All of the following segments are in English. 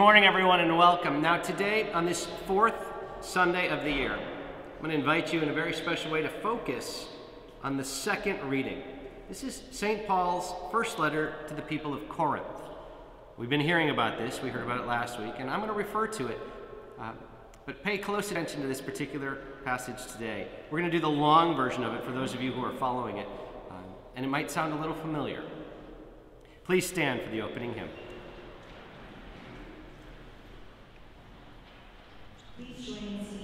Good morning, everyone, and welcome. Now, today, on this fourth Sunday of the year, I'm going to invite you in a very special way to focus on the second reading. This is St. Paul's first letter to the people of Corinth. We've been hearing about this, we heard about it last week, and I'm going to refer to it. Uh, but pay close attention to this particular passage today. We're going to do the long version of it for those of you who are following it, um, and it might sound a little familiar. Please stand for the opening hymn. Please join in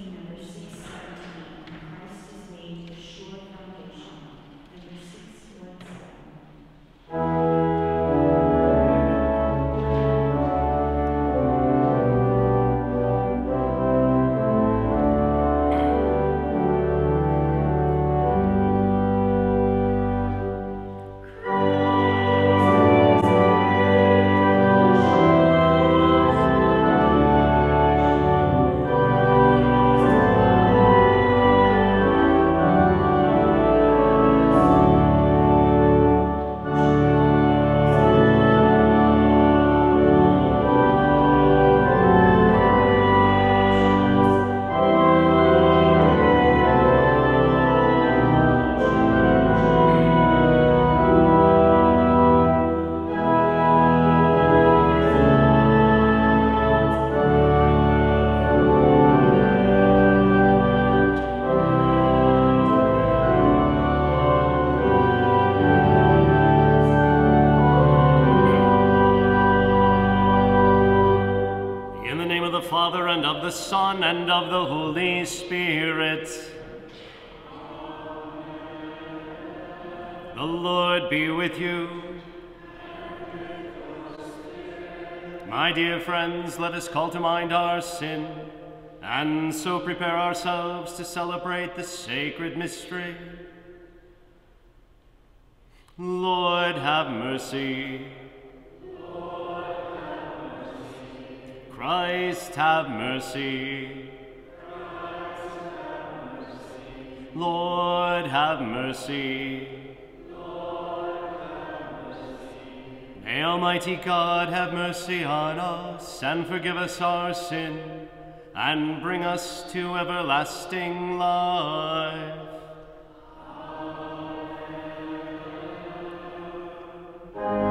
with you. My dear friends, let us call to mind our sin, and so prepare ourselves to celebrate the sacred mystery. Lord, have mercy. Christ have mercy. Lord have mercy. May Almighty God have mercy on us and forgive us our sin and bring us to everlasting life. Amen.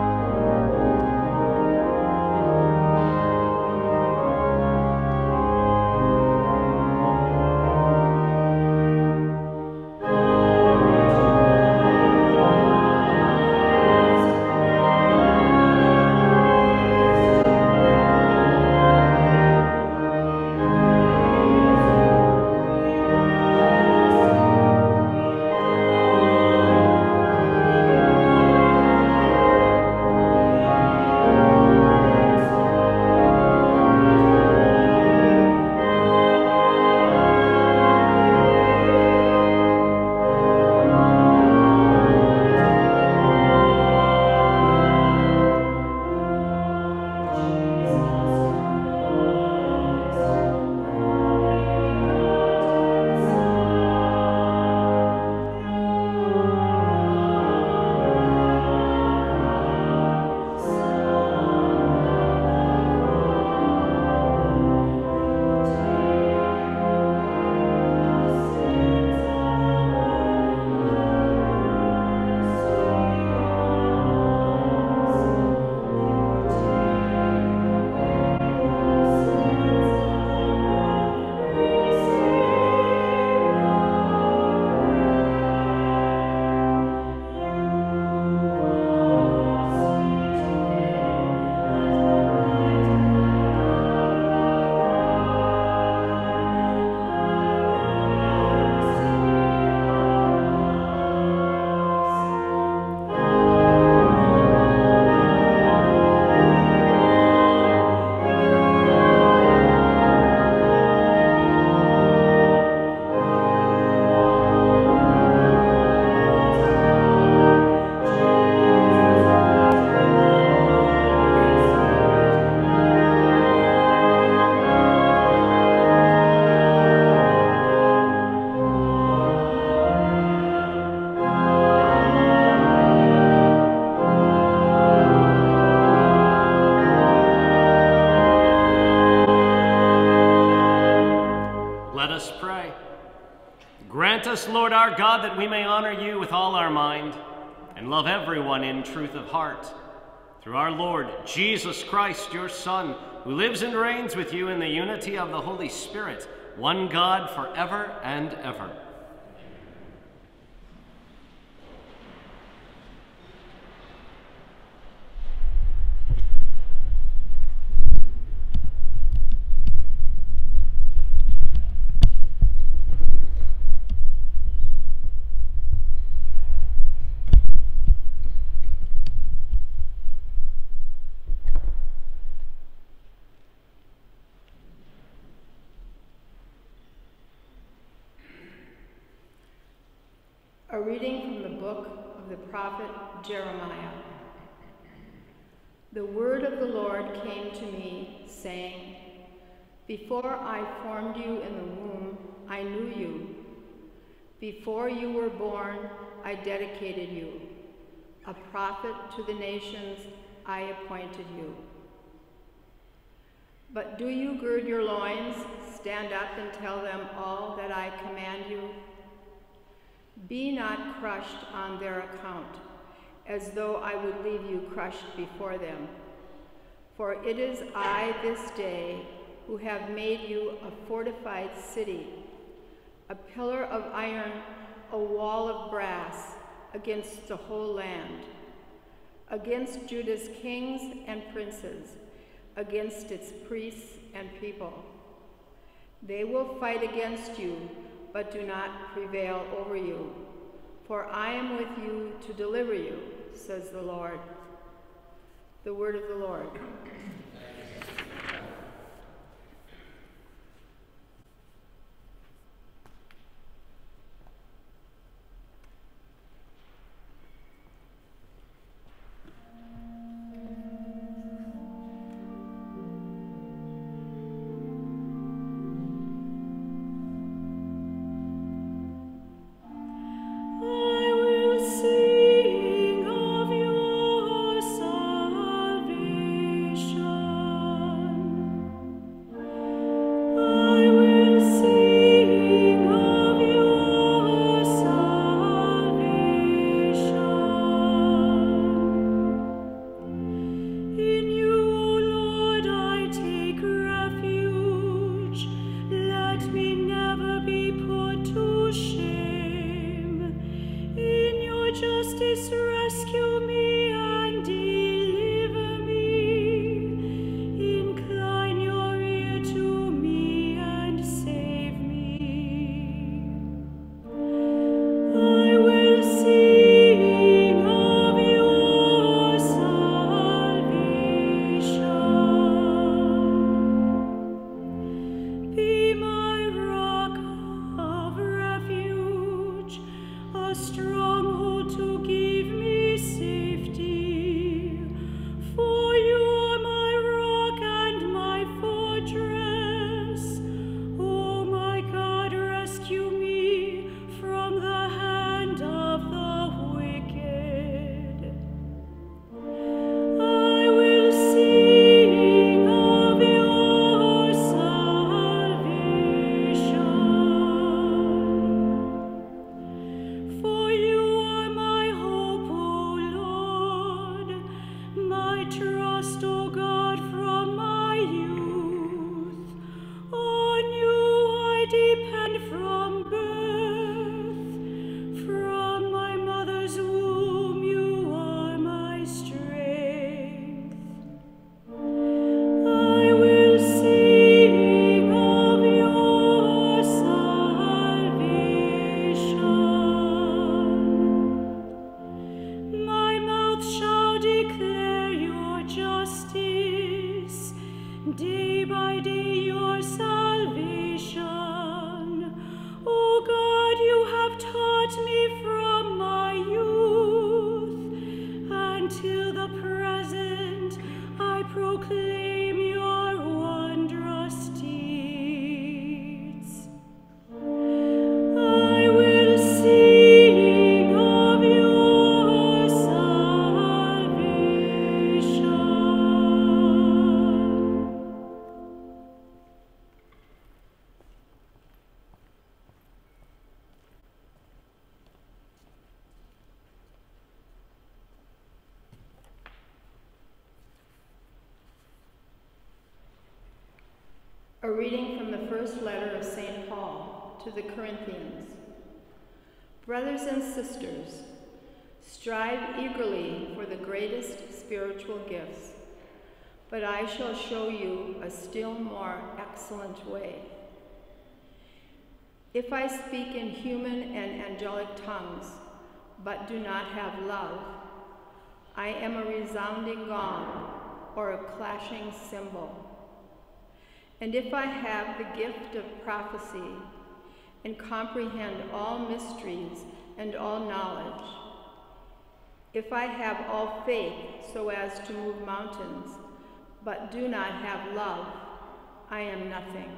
God, that we may honor you with all our mind and love everyone in truth of heart. Through our Lord Jesus Christ, your Son, who lives and reigns with you in the unity of the Holy Spirit, one God forever and ever. A reading from the book of the prophet Jeremiah. The word of the Lord came to me, saying, Before I formed you in the womb, I knew you. Before you were born, I dedicated you. A prophet to the nations, I appointed you. But do you gird your loins, stand up and tell them all that I command you? Be not crushed on their account, as though I would leave you crushed before them. For it is I this day who have made you a fortified city, a pillar of iron, a wall of brass against the whole land, against Judah's kings and princes, against its priests and people. They will fight against you but do not prevail over you. For I am with you to deliver you, says the Lord. The word of the Lord. Spiritual gifts, but I shall show you a still more excellent way. If I speak in human and angelic tongues, but do not have love, I am a resounding gong or a clashing cymbal. And if I have the gift of prophecy and comprehend all mysteries and all knowledge, if I have all faith so as to move mountains, but do not have love, I am nothing.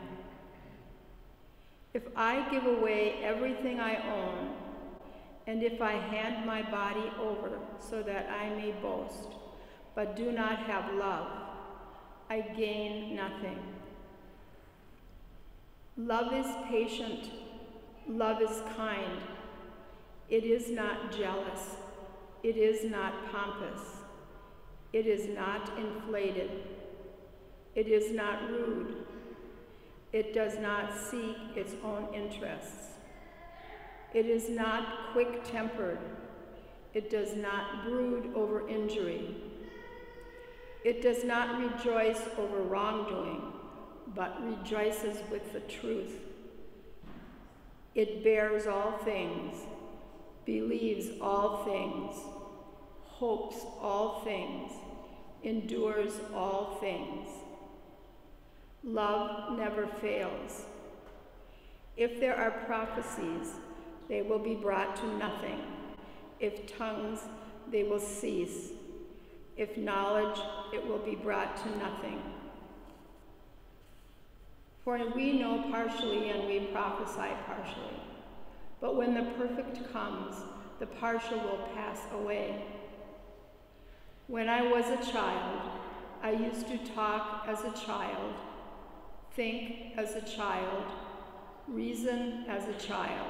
If I give away everything I own, and if I hand my body over so that I may boast, but do not have love, I gain nothing. Love is patient. Love is kind. It is not jealous. It is not pompous. It is not inflated. It is not rude. It does not seek its own interests. It is not quick tempered. It does not brood over injury. It does not rejoice over wrongdoing but rejoices with the truth. It bears all things, believes all things, hopes all things, endures all things. Love never fails. If there are prophecies, they will be brought to nothing. If tongues, they will cease. If knowledge, it will be brought to nothing. For we know partially and we prophesy partially. But when the perfect comes, the partial will pass away. When I was a child, I used to talk as a child, think as a child, reason as a child.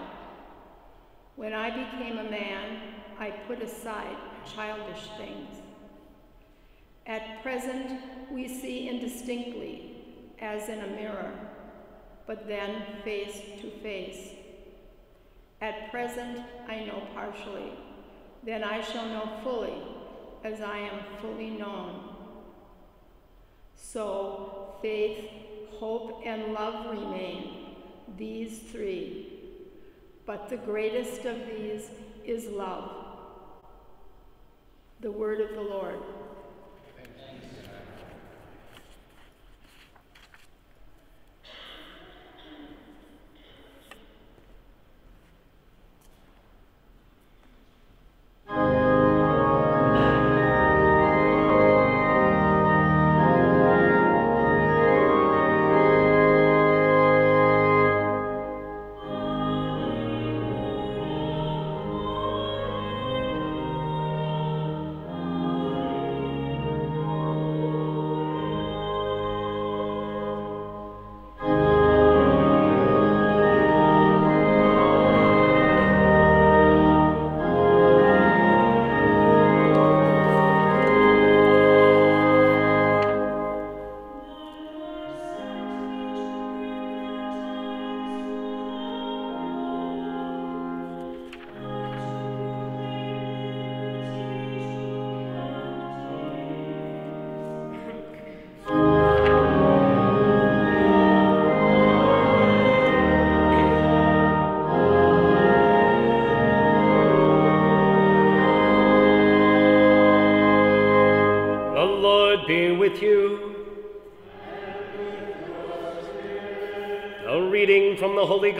When I became a man, I put aside childish things. At present, we see indistinctly as in a mirror, but then face to face. At present, I know partially. Then I shall know fully, as I am fully known. So faith, hope, and love remain, these three. But the greatest of these is love. The word of the Lord.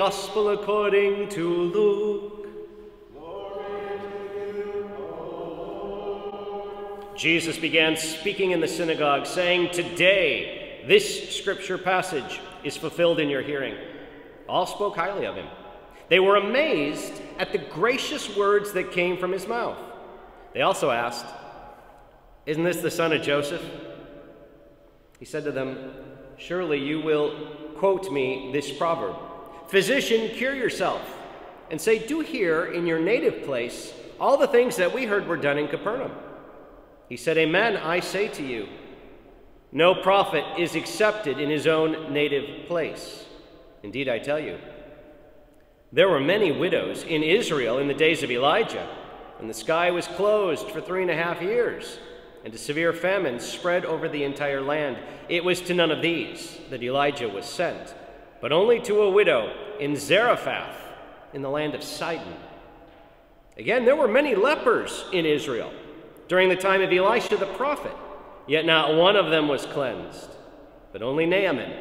Gospel according to Luke. Jesus began speaking in the synagogue, saying, Today, this scripture passage is fulfilled in your hearing. All spoke highly of him. They were amazed at the gracious words that came from his mouth. They also asked, Isn't this the son of Joseph? He said to them, Surely you will quote me this proverb Physician, cure yourself, and say, Do here in your native place all the things that we heard were done in Capernaum. He said, Amen, I say to you. No prophet is accepted in his own native place. Indeed, I tell you, there were many widows in Israel in the days of Elijah, when the sky was closed for three and a half years, and a severe famine spread over the entire land. It was to none of these that Elijah was sent, but only to a widow in Zarephath in the land of Sidon. Again, there were many lepers in Israel during the time of Elisha the prophet, yet not one of them was cleansed, but only Naaman,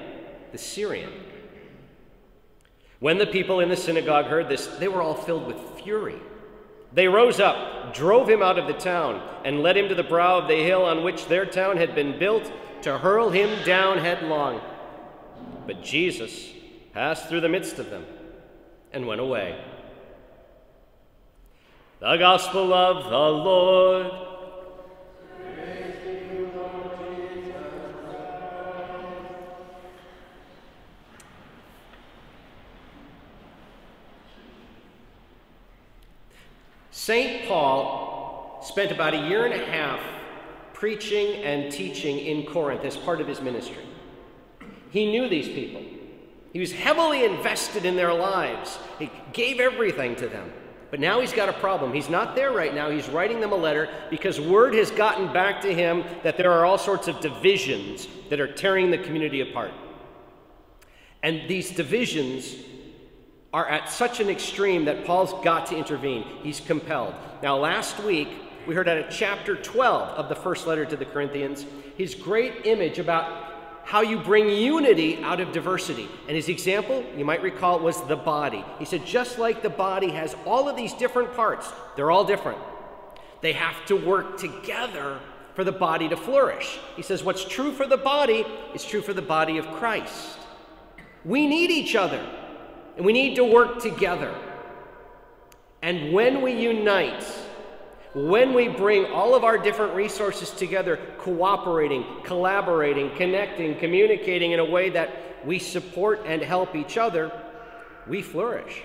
the Syrian. When the people in the synagogue heard this, they were all filled with fury. They rose up, drove him out of the town, and led him to the brow of the hill on which their town had been built to hurl him down headlong. But Jesus passed through the midst of them and went away. The Gospel of the Lord. St. Paul spent about a year and a half preaching and teaching in Corinth as part of his ministry. He knew these people. He was heavily invested in their lives. He gave everything to them. But now he's got a problem. He's not there right now. He's writing them a letter because word has gotten back to him that there are all sorts of divisions that are tearing the community apart. And these divisions are at such an extreme that Paul's got to intervene. He's compelled. Now, last week, we heard out of chapter 12 of the first letter to the Corinthians his great image about how you bring unity out of diversity. And his example, you might recall, was the body. He said, just like the body has all of these different parts, they're all different. They have to work together for the body to flourish. He says, what's true for the body is true for the body of Christ. We need each other. And we need to work together. And when we unite, when we bring all of our different resources together, cooperating, collaborating, connecting, communicating in a way that we support and help each other, we flourish.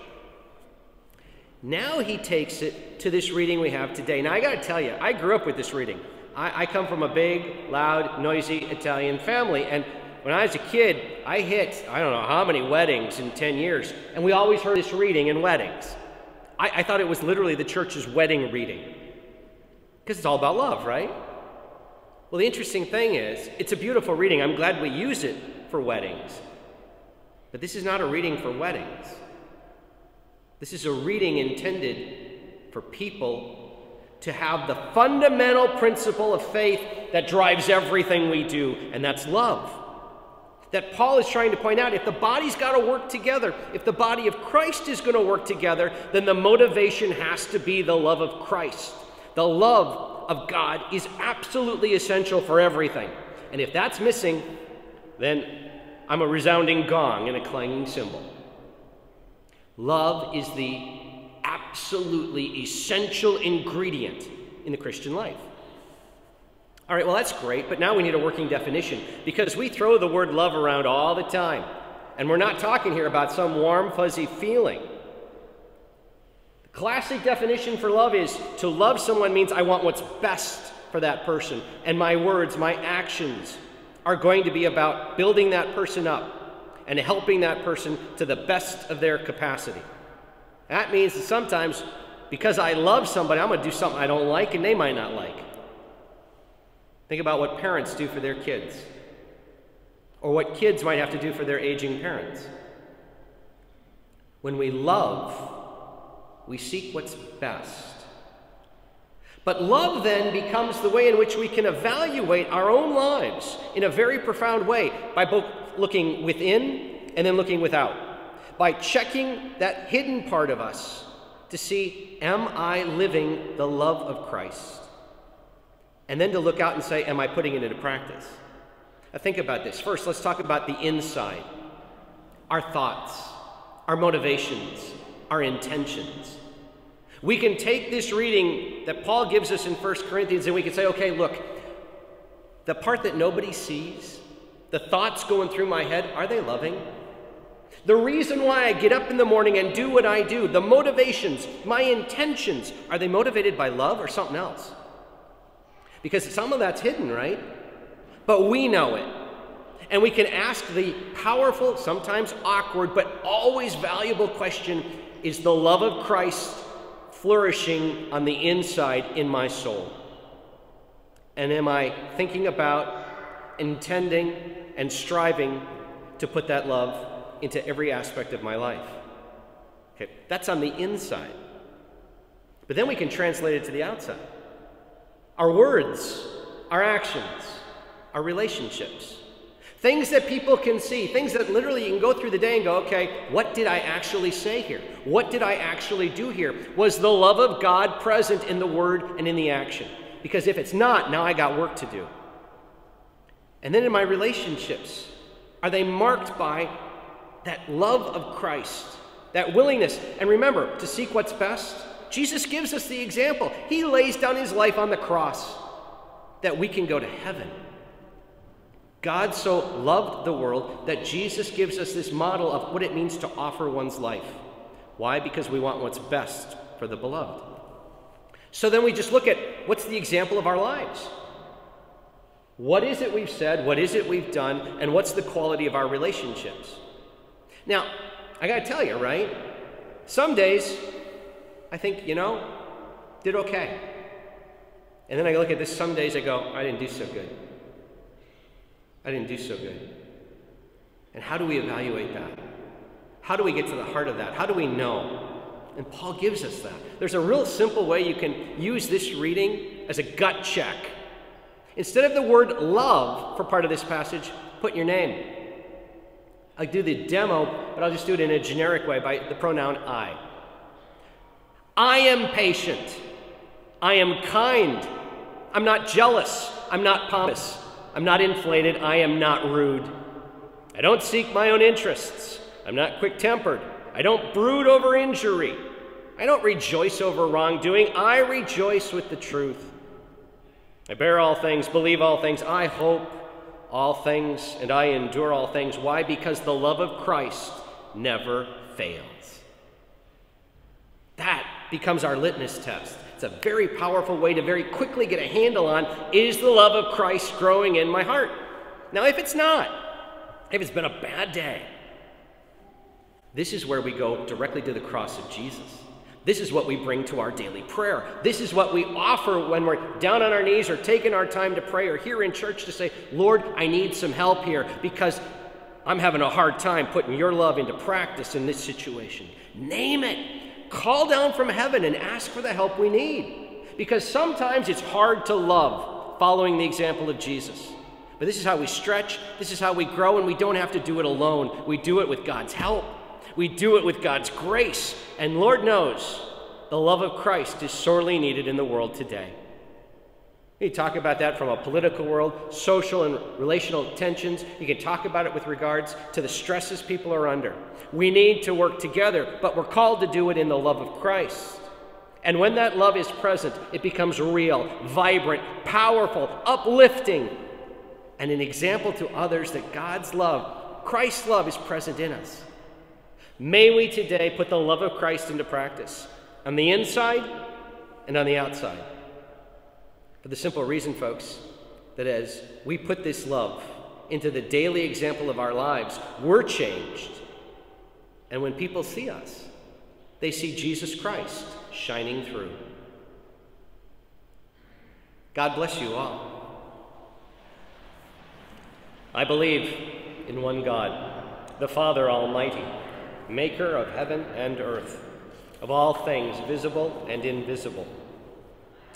Now he takes it to this reading we have today. Now I got to tell you, I grew up with this reading. I, I come from a big, loud, noisy Italian family, and when I was a kid, I hit, I don't know how many weddings in 10 years, and we always heard this reading in weddings. I, I thought it was literally the church's wedding reading. Because it's all about love, right? Well, the interesting thing is, it's a beautiful reading. I'm glad we use it for weddings. But this is not a reading for weddings. This is a reading intended for people to have the fundamental principle of faith that drives everything we do, and that's love that Paul is trying to point out if the body's got to work together, if the body of Christ is going to work together, then the motivation has to be the love of Christ. The love of God is absolutely essential for everything. And if that's missing, then I'm a resounding gong and a clanging cymbal. Love is the absolutely essential ingredient in the Christian life. All right, well, that's great, but now we need a working definition because we throw the word love around all the time. And we're not talking here about some warm, fuzzy feeling. Classic definition for love is to love someone means I want what's best for that person. And my words, my actions are going to be about building that person up and helping that person to the best of their capacity. That means that sometimes, because I love somebody, I'm going to do something I don't like and they might not like. Think about what parents do for their kids, or what kids might have to do for their aging parents. When we love, we seek what's best. But love then becomes the way in which we can evaluate our own lives in a very profound way by both looking within and then looking without. By checking that hidden part of us to see, am I living the love of Christ? and then to look out and say, Am I putting it into practice? Now, think about this. First, let's talk about the inside our thoughts, our motivations, our intentions. We can take this reading that Paul gives us in 1 Corinthians and we can say, okay, look, the part that nobody sees, the thoughts going through my head, are they loving? The reason why I get up in the morning and do what I do, the motivations, my intentions, are they motivated by love or something else? Because some of that's hidden, right? but we know it. And we can ask the powerful, sometimes awkward, but always valuable question Is the love of Christ flourishing on the inside in my soul? And am I thinking about, intending, and striving to put that love into every aspect of my life? Okay, that's on the inside. But then we can translate it to the outside. Our words, our actions, our relationships. Things that people can see, things that literally you can go through the day and go, okay, what did I actually say here? What did I actually do here? Was the love of God present in the word and in the action? Because if it's not, now I got work to do. And then in my relationships, are they marked by that love of Christ, that willingness? And remember, to seek what's best, Jesus gives us the example. He lays down his life on the cross that we can go to heaven. God so loved the world that Jesus gives us this model of what it means to offer one's life. Why? Because we want what's best for the beloved. So then we just look at what's the example of our lives? What is it we've said? What is it we've done? And what's the quality of our relationships? Now, I got to tell you, right? Some days I think, you know, did okay. And then I look at this, some days I go, I didn't do so good. I didn't do so good. And how do we evaluate that? How do we get to the heart of that? How do we know? And Paul gives us that. There's a real simple way you can use this reading as a gut check. Instead of the word love for part of this passage, put your name. I'll do the demo, but I'll just do it in a generic way by the pronoun I. I am patient. I am kind. I'm not jealous. I'm not pompous. I'm not inflated. I am not rude. I don't seek my own interests. I'm not quick tempered. I don't brood over injury. I don't rejoice over wrongdoing. I rejoice with the truth. I bear all things, believe all things, I hope all things, and I endure all things. Why? Because the love of Christ never fails. That becomes our litmus test. It's a very powerful way to very quickly get a handle on is the love of Christ growing in my heart? Now, if it's not, if it's been a bad day, this is where we go directly to the cross of Jesus. This is what we bring to our daily prayer. This is what we offer when we're down on our knees or taking our time to pray or here in church to say, Lord, I need some help here because I'm having a hard time putting your love into practice in this situation. Name it call down from heaven and ask for the help we need. Because sometimes it's hard to love following the example of Jesus. But this is how we stretch, this is how we grow, and we don't have to do it alone. We do it with God's help, we do it with God's grace. And Lord knows the love of Christ is sorely needed in the world today. You talk about that from a political world, social and relational tensions. You can talk about it with regards to the stresses people are under. We need to work together, but we're called to do it in the love of Christ. And when that love is present, it becomes real, vibrant, powerful, uplifting, and an example to others that God's love, Christ's love, is present in us. May we today put the love of Christ into practice on the inside and on the outside. For the simple reason, folks, that as we put this love into the daily example of our lives, we're changed. And when people see us, they see Jesus Christ shining through. God bless you all. I believe in one God, the Father Almighty, maker of heaven and earth, of all things visible and invisible.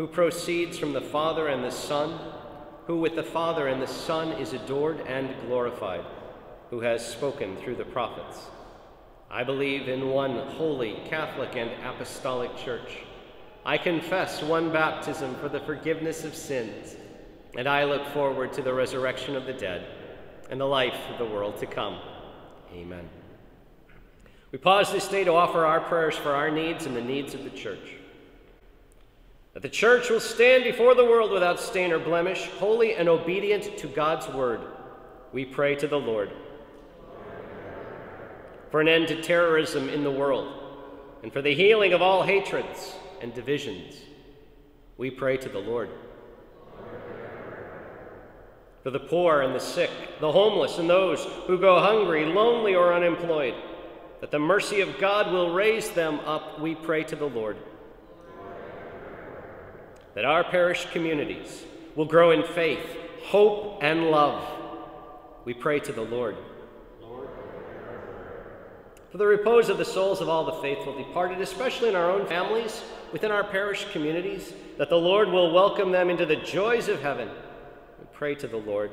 who proceeds from the Father and the Son, who with the Father and the Son is adored and glorified, who has spoken through the prophets. I believe in one holy, Catholic, and Apostolic Church. I confess one baptism for the forgiveness of sins, and I look forward to the resurrection of the dead and the life of the world to come. Amen. We pause this day to offer our prayers for our needs and the needs of the church. That the church will stand before the world without stain or blemish, holy and obedient to God's word. We pray to the Lord. For an end to terrorism in the world, and for the healing of all hatreds and divisions, we pray to the Lord. For the poor and the sick, the homeless, and those who go hungry, lonely, or unemployed, that the mercy of God will raise them up, we pray to the Lord. That our parish communities will grow in faith, hope, and love, we pray to the Lord. For the repose of the souls of all the faithful departed, especially in our own families, within our parish communities, that the Lord will welcome them into the joys of heaven. We pray to the Lord.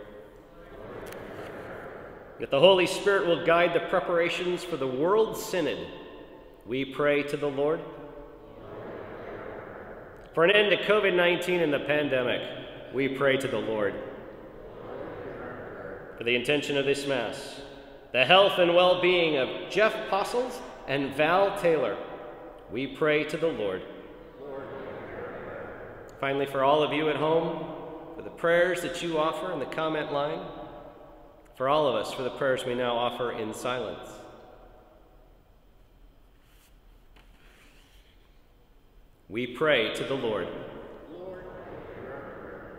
That the Holy Spirit will guide the preparations for the World Synod. We pray to the Lord. For an end to COVID 19 and the pandemic, we pray to the Lord. For the intention of this Mass, the health and well being of Jeff Postles and Val Taylor, we pray to the Lord. Finally, for all of you at home, for the prayers that you offer in the comment line, for all of us, for the prayers we now offer in silence. We pray to the Lord.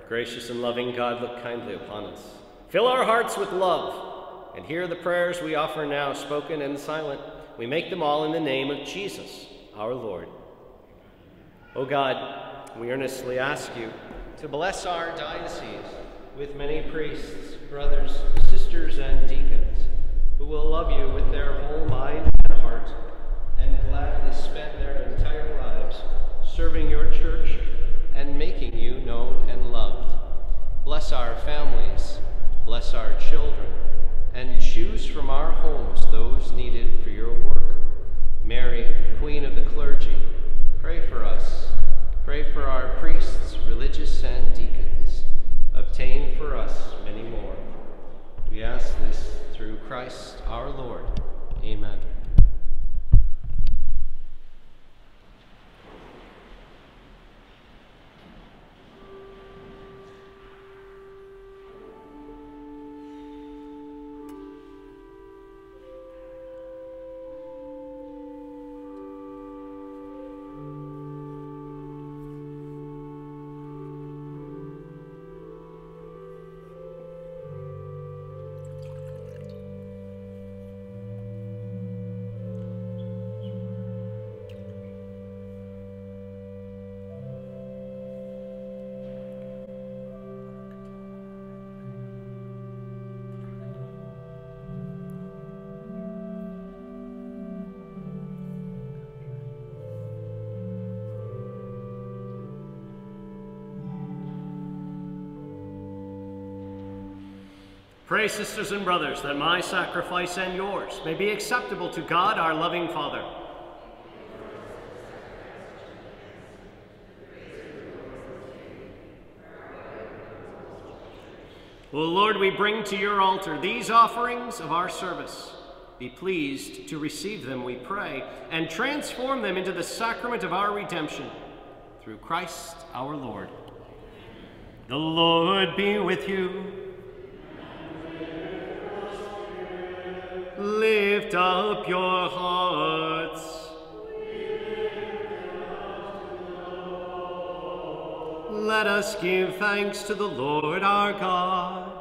Gracious and loving God, look kindly upon us. Fill our hearts with love, and hear the prayers we offer now, spoken and silent. We make them all in the name of Jesus, our Lord. O God, we earnestly ask you to bless our diocese with many priests, brothers, sisters, and deacons who will love you with their whole mind and heart and gladly spend their entire lives serving your church and making you known and loved. Bless our families, bless our children, and choose from our homes those needed for your work. Mary, Queen of the clergy, pray for us. Pray for our priests, religious, and deacons. Obtain for us many more. We ask this through Christ our Lord. Amen. Pray, sisters and brothers, that my sacrifice and yours may be acceptable to God, our loving Father. O Lord, we bring to your altar these offerings of our service. Be pleased to receive them, we pray, and transform them into the sacrament of our redemption. Through Christ our Lord. The Lord be with you. Lift up your hearts. Let us give thanks to the Lord our God.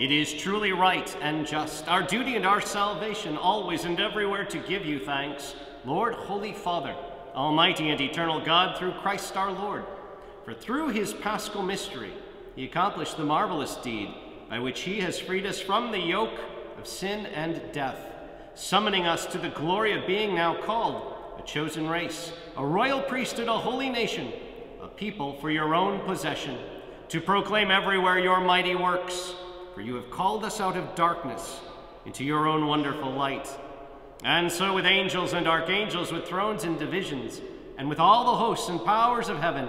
It is truly right and just, our duty and our salvation, always and everywhere to give you thanks, Lord, Holy Father, Almighty and eternal God, through Christ our Lord. For through his paschal mystery, he accomplished the marvelous deed by which he has freed us from the yoke of sin and death, summoning us to the glory of being now called a chosen race, a royal priesthood, a holy nation, a people for your own possession, to proclaim everywhere your mighty works. For you have called us out of darkness into your own wonderful light. And so, with angels and archangels, with thrones and dominions, and with all the hosts and powers of heaven,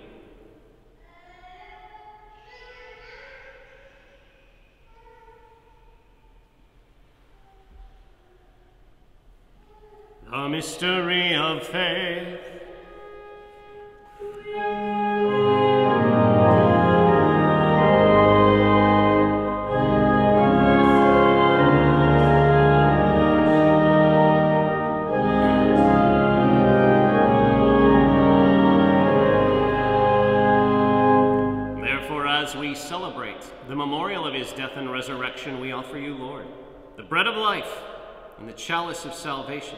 The mystery of faith. Therefore, as we celebrate the memorial of his death and resurrection, we offer you, Lord, the bread of life and the chalice of salvation,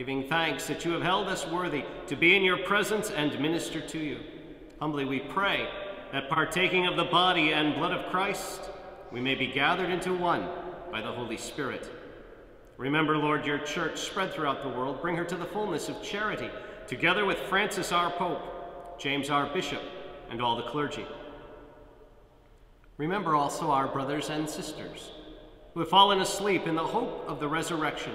giving thanks that you have held us worthy to be in your presence and minister to you. Humbly we pray that partaking of the body and blood of Christ, we may be gathered into one by the Holy Spirit. Remember, Lord, your church spread throughout the world. Bring her to the fullness of charity, together with Francis our Pope, James our Bishop, and all the clergy. Remember also our brothers and sisters who have fallen asleep in the hope of the resurrection,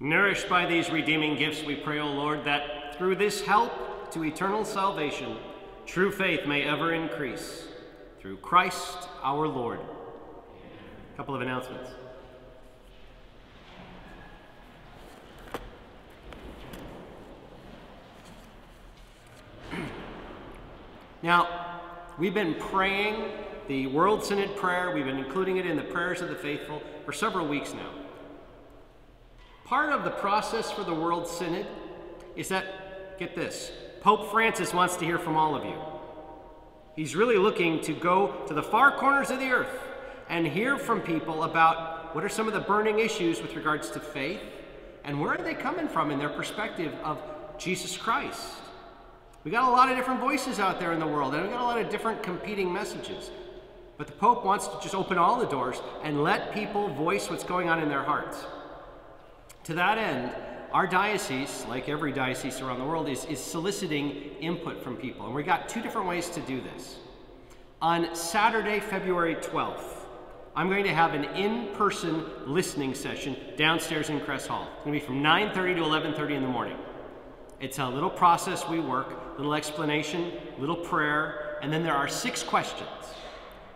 Nourished by these redeeming gifts, we pray, O Lord, that through this help to eternal salvation, true faith may ever increase. Through Christ our Lord. A couple of announcements. now, we've been praying the World Synod prayer, we've been including it in the prayers of the faithful for several weeks now. Part of the process for the World Synod is that, get this, Pope Francis wants to hear from all of you. He's really looking to go to the far corners of the earth and hear from people about what are some of the burning issues with regards to faith and where are they coming from in their perspective of Jesus Christ. We got a lot of different voices out there in the world and we got a lot of different competing messages. But the Pope wants to just open all the doors and let people voice what's going on in their hearts. To that end, our diocese, like every diocese around the world, is, is soliciting input from people. And we've got two different ways to do this. On Saturday, February 12th, I'm going to have an in-person listening session downstairs in Kress Hall. It's going to be from 9.30 to 11.30 in the morning. It's a little process we work, little explanation, little prayer, and then there are six questions.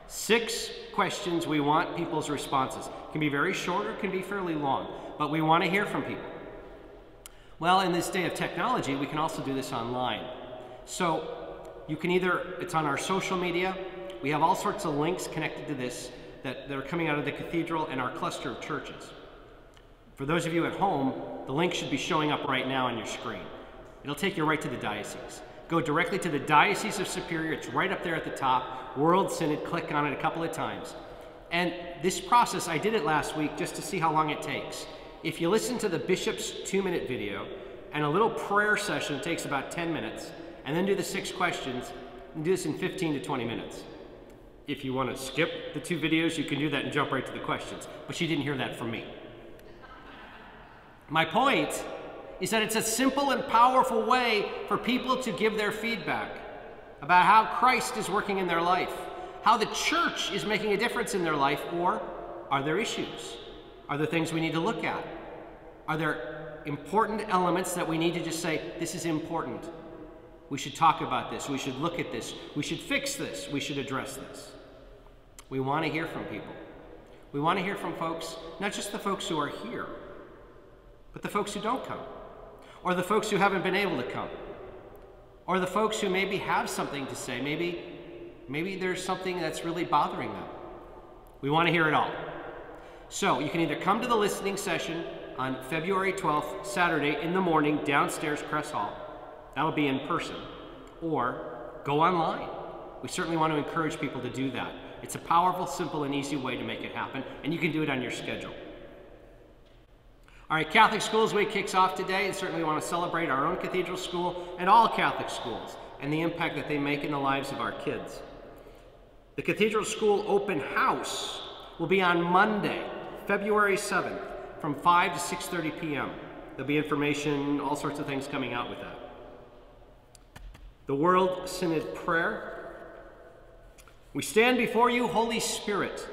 Six questions we want people's responses. It can be very short or it can be fairly long but we want to hear from people. Well, in this day of technology, we can also do this online. So you can either, it's on our social media, we have all sorts of links connected to this that, that are coming out of the cathedral and our cluster of churches. For those of you at home, the link should be showing up right now on your screen. It'll take you right to the diocese. Go directly to the Diocese of Superior, it's right up there at the top. World Synod, click on it a couple of times. And this process, I did it last week just to see how long it takes if you listen to the bishop's two minute video and a little prayer session takes about 10 minutes, and then do the six questions, and do this in 15 to 20 minutes. If you want to skip the two videos, you can do that and jump right to the questions. But you didn't hear that from me. My point is that it's a simple and powerful way for people to give their feedback about how Christ is working in their life, how the church is making a difference in their life, or are there issues? Are there things we need to look at? Are there important elements that we need to just say, this is important? We should talk about this. We should look at this. We should fix this. We should address this. We want to hear from people. We want to hear from folks, not just the folks who are here, but the folks who don't come, or the folks who haven't been able to come, or the folks who maybe have something to say. Maybe, maybe there's something that's really bothering them. We want to hear it all. So you can either come to the listening session on February 12th, Saturday in the morning, downstairs Kress Hall. That'll be in person. Or go online. We certainly want to encourage people to do that. It's a powerful, simple, and easy way to make it happen, and you can do it on your schedule. All right, Catholic Schools Week kicks off today, and certainly want to celebrate our own cathedral school and all Catholic schools and the impact that they make in the lives of our kids. The Cathedral School Open House will be on Monday, February 7th from 5 to 6.30 p.m. There'll be information, all sorts of things coming out with that. The World Synod Prayer. We stand before you, Holy Spirit,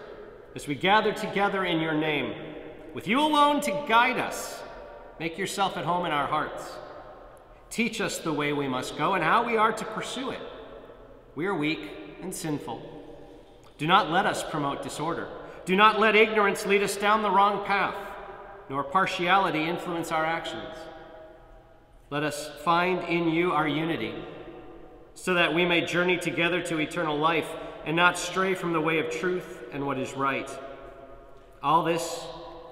as we gather together in your name, with you alone to guide us. Make yourself at home in our hearts. Teach us the way we must go and how we are to pursue it. We are weak and sinful. Do not let us promote disorder. Do not let ignorance lead us down the wrong path, nor partiality influence our actions. Let us find in you our unity, so that we may journey together to eternal life and not stray from the way of truth and what is right. All this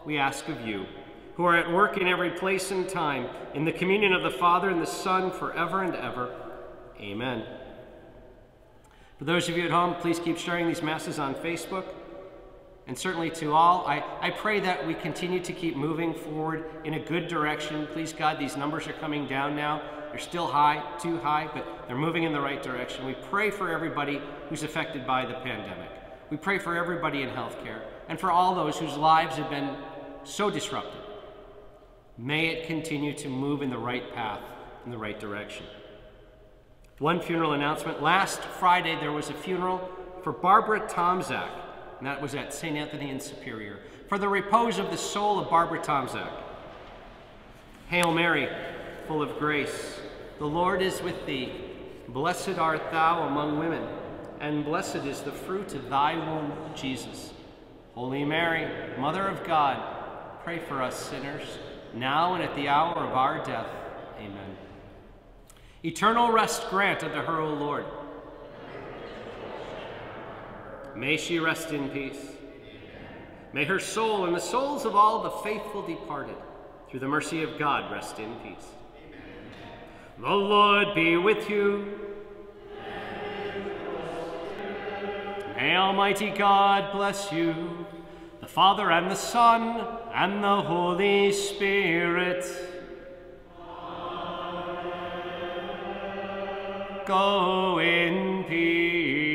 we ask of you, who are at work in every place and time, in the communion of the Father and the Son, forever and ever. Amen. For those of you at home, please keep sharing these masses on Facebook. And certainly to all, I, I pray that we continue to keep moving forward in a good direction. Please, God, these numbers are coming down now. They're still high, too high, but they're moving in the right direction. We pray for everybody who's affected by the pandemic. We pray for everybody in healthcare and for all those whose lives have been so disrupted. May it continue to move in the right path, in the right direction. One funeral announcement. Last Friday, there was a funeral for Barbara Tomzak and that was at St. Anthony in Superior, for the repose of the soul of Barbara Tomzak. Hail Mary, full of grace, the Lord is with thee. Blessed art thou among women, and blessed is the fruit of thy womb, Jesus. Holy Mary, Mother of God, pray for us sinners, now and at the hour of our death. Amen. Eternal rest grant unto her, O Lord. May she rest in peace. May her soul and the souls of all the faithful departed, through the mercy of God, rest in peace. The Lord be with you. May Almighty God bless you, the Father and the Son and the Holy Spirit. Go in peace.